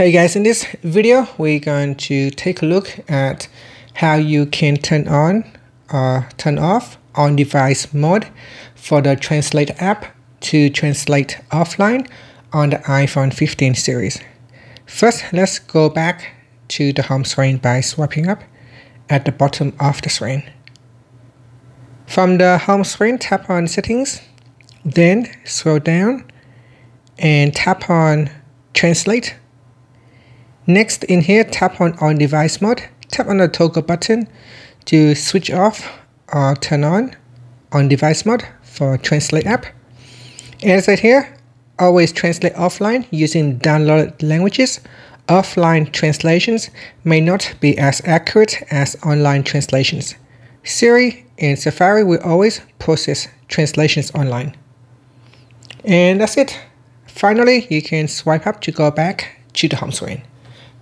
Hey guys, in this video, we're going to take a look at how you can turn on or turn off on device mode for the Translate app to translate offline on the iPhone 15 series. First, let's go back to the home screen by swiping up at the bottom of the screen. From the home screen, tap on Settings, then scroll down and tap on Translate Next in here, tap on on device mode. Tap on the toggle button to switch off or turn on on device mode for translate app. As I here, always translate offline using downloaded languages. Offline translations may not be as accurate as online translations. Siri and Safari will always process translations online. And that's it. Finally, you can swipe up to go back to the home screen.